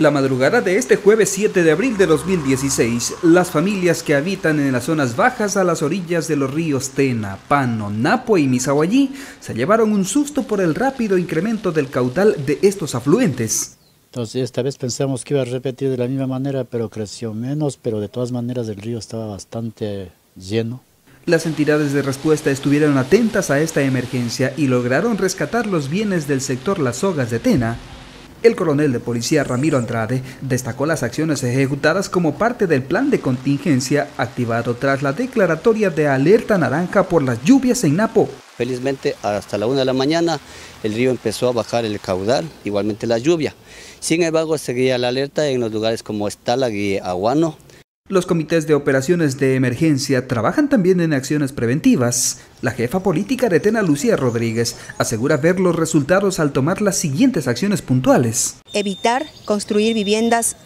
La madrugada de este jueves 7 de abril de 2016, las familias que habitan en las zonas bajas a las orillas de los ríos Tena, Pano, Napo y Misahuallí se llevaron un susto por el rápido incremento del caudal de estos afluentes. Entonces esta vez pensamos que iba a repetir de la misma manera, pero creció menos, pero de todas maneras el río estaba bastante lleno. Las entidades de respuesta estuvieron atentas a esta emergencia y lograron rescatar los bienes del sector Las Sogas de Tena, el coronel de policía Ramiro Andrade destacó las acciones ejecutadas como parte del plan de contingencia activado tras la declaratoria de alerta naranja por las lluvias en Napo. Felizmente hasta la una de la mañana el río empezó a bajar el caudal, igualmente la lluvia. Sin embargo seguía la alerta en los lugares como Estalag y Aguano, los comités de operaciones de emergencia trabajan también en acciones preventivas. La jefa política de Tena, Lucía Rodríguez, asegura ver los resultados al tomar las siguientes acciones puntuales. Evitar construir viviendas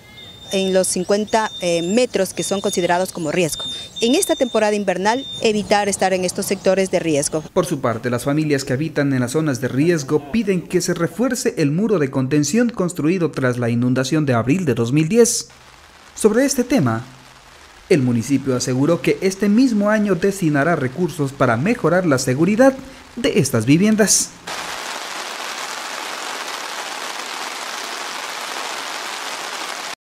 en los 50 eh, metros que son considerados como riesgo. En esta temporada invernal, evitar estar en estos sectores de riesgo. Por su parte, las familias que habitan en las zonas de riesgo piden que se refuerce el muro de contención construido tras la inundación de abril de 2010. Sobre este tema, el municipio aseguró que este mismo año destinará recursos para mejorar la seguridad de estas viviendas.